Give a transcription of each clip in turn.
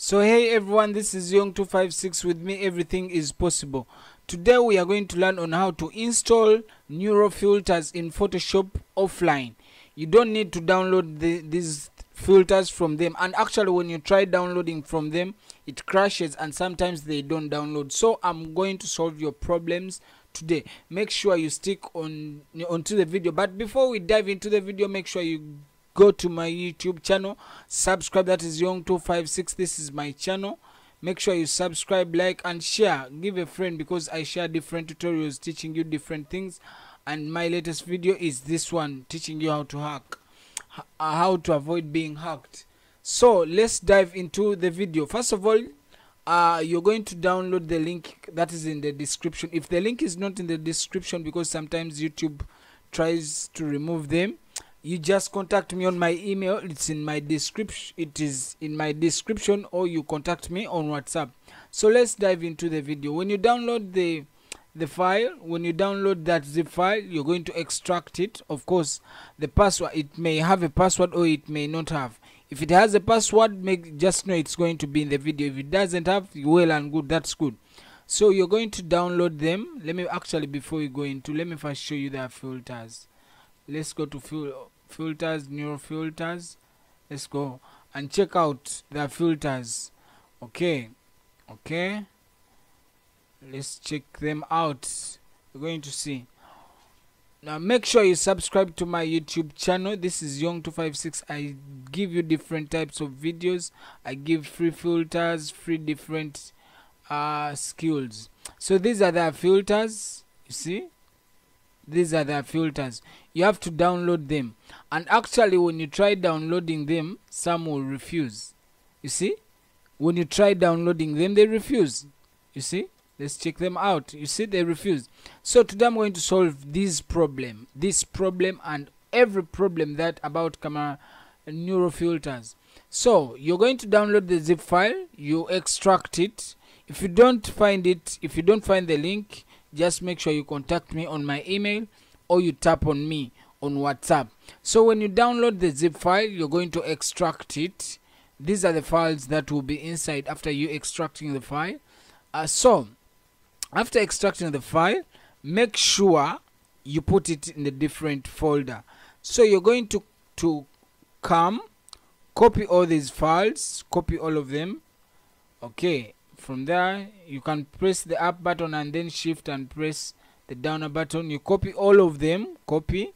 So hey everyone, this is Young256 with me everything is possible. Today we are going to learn on how to install Neuro filters in Photoshop offline. You don't need to download the, these filters from them and actually when you try downloading from them it crashes and sometimes they don't download. So I'm going to solve your problems today. Make sure you stick on onto the video but before we dive into the video make sure you go to my youtube channel. Subscribe that is Yong 256 this is my channel. Make sure you subscribe like and share. Give a friend because i share different tutorials teaching you different things. And my latest video is this one teaching you how to hack. Uh, how to avoid being hacked. So let's dive into the video. First of all uh, you're going to download the link that is in the description. If the link is not in the description because sometimes youtube tries to remove them you just contact me on my email it's in my description it is in my description or you contact me on whatsapp. So let's dive into the video. When you download the the file when you download that zip file you're going to extract it. Of course the password it may have a password or it may not have. If it has a password make just know it's going to be in the video. If it doesn't have well and good that's good. So you're going to download them. Let me actually before you go into let me first show you their filters let's go to fil- filters new filters. Let's go and check out the filters. Okay okay. Let's check them out. You're going to see. Now make sure you subscribe to my youtube channel. This is Yong 256 i give you different types of videos. I give free filters free different uh skills. So these are the filters you see these are the filters. You have to download them. And actually when you try downloading them some will refuse. You see? When you try downloading them they refuse. You see? Let's check them out. You see? They refuse. So today i'm going to solve this problem this problem and every problem that about camera neural filters so you're going to download the zip file. You extract it. If you don't find it if you don't find the link just make sure you contact me on my email or you tap on me on whatsapp. So when you download the zip file you're going to extract it. These are the files that will be inside after you extracting the file. Uh, so after extracting the file make sure you put it in a different folder. So you're going to to come copy all these files copy all of them. Okay from there you can press the up button and then shift and press the down button. You copy all of them copy.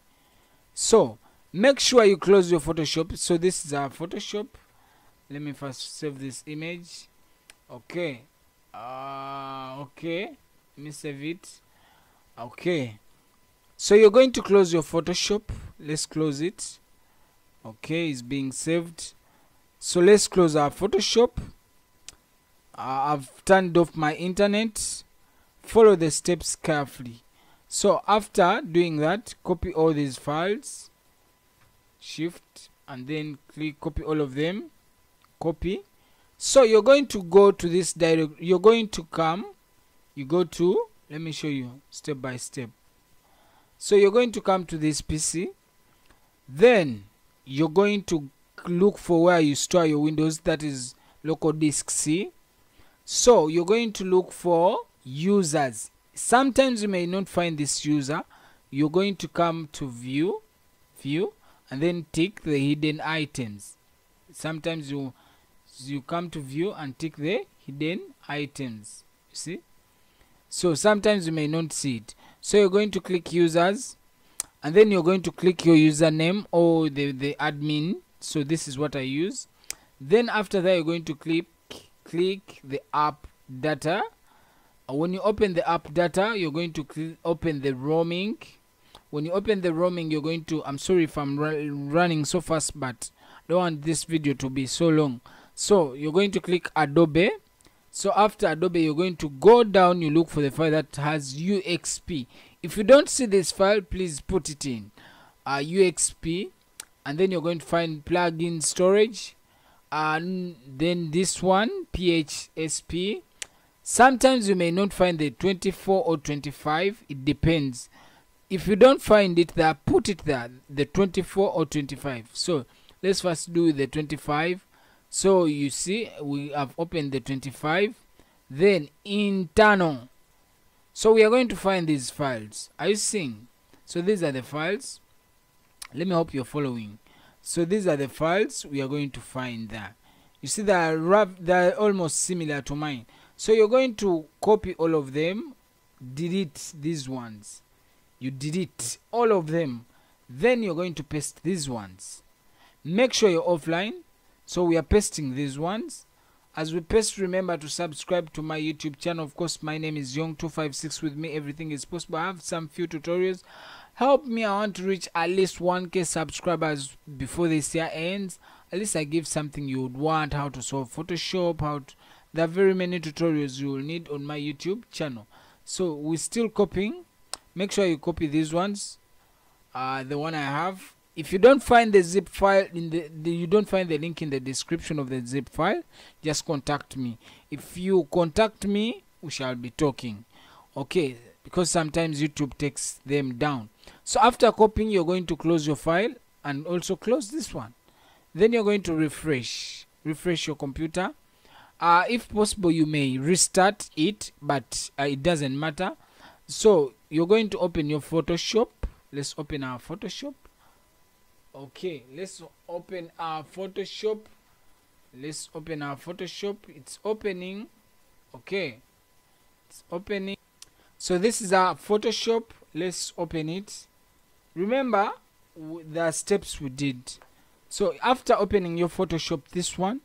So make sure you close your photoshop. So this is our photoshop. Let me first save this image. Okay. Uh okay. Let me save it. Okay. So you're going to close your photoshop. Let's close it. Okay it's being saved. So let's close our photoshop uh, I've turned off my internet. Follow the steps carefully. So after doing that copy all these files. Shift and then click copy all of them. Copy. So you're going to go to this direct you're going to come. You go to let me show you step by step. So you're going to come to this pc then you're going to look for where you store your windows. That is local disk c so you're going to look for users. Sometimes you may not find this user. You're going to come to view view and then tick the hidden items. Sometimes you you come to view and tick the hidden items you see? So sometimes you may not see it. So you're going to click users and then you're going to click your username or the the admin. So this is what i use. Then after that you're going to click click the app data. Uh, when you open the app data you're going to open the roaming. When you open the roaming you're going to i'm sorry if i'm running so fast but I don't want this video to be so long. So you're going to click adobe. So after adobe you're going to go down you look for the file that has uxp if you don't see this file please put it in uh, uxp and then you're going to find plugin storage and then this one phsp sometimes you may not find the 24 or 25 it depends. If you don't find it there put it there the 24 or 25 so let's first do the 25 so you see we have opened the 25 then internal. So we are going to find these files. Are you seeing? So these are the files. Let me hope you're following so these are the files we are going to find there. You see they are rough they are almost similar to mine. So you're going to copy all of them delete these ones. You delete all of them. Then you're going to paste these ones. Make sure you're offline. So we are pasting these ones as we paste remember to subscribe to my youtube channel of course my name is young 256 with me everything is possible. I have some few tutorials. Help me i want to reach at least 1k subscribers before this year ends. At least i give something you would want how to solve photoshop how to there are very many tutorials you will need on my youtube channel. So we're still copying. Make sure you copy these ones. Uh, the one i have if you don't find the zip file in the, the you don't find the link in the description of the zip file just contact me. If you contact me we shall be talking. Okay? Because sometimes youtube takes them down. So after copying you're going to close your file and also close this one. Then you're going to refresh refresh your computer. Uh, if possible you may restart it but uh, it doesn't matter. So you're going to open your photoshop. Let's open our photoshop okay let's open our photoshop. Let's open our photoshop. It's opening. Okay it's opening. So this is our photoshop. Let's open it. Remember the steps we did. So after opening your photoshop this one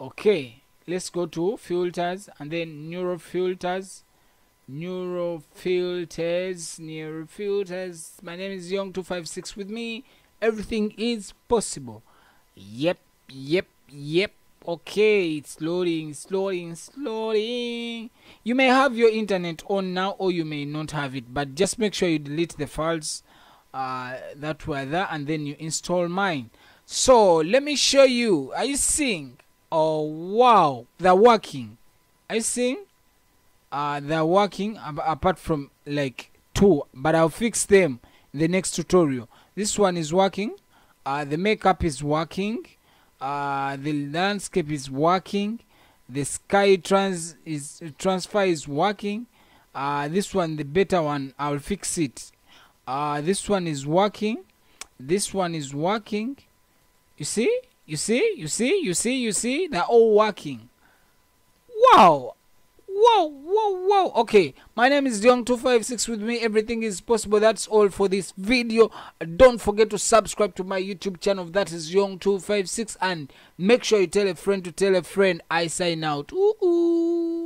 okay let's go to filters and then neural filters neural filters neural filters my name is Yong 256 with me everything is possible. Yep yep yep. Okay it's loading it's loading it's loading. You may have your internet on now or you may not have it but just make sure you delete the files uh, that were there and then you install mine. So let me show you. Are you seeing? Oh wow they're working. Are you seeing? Uh, they're working apart from like two but i'll fix them in the next tutorial this one is working. Uh, the makeup is working. Uh, the landscape is working. The sky trans is transfer is working. Uh, this one the better one I'll fix it. Uh, this one is working. This one is working. You see? You see? You see? You see? You see? They're all working. Wow. Whoa, whoa, Okay, my name is Yong256 with me. Everything is possible. That's all for this video. Don't forget to subscribe to my YouTube channel. That is Yong256. And make sure you tell a friend to tell a friend. I sign out. Ooh, ooh.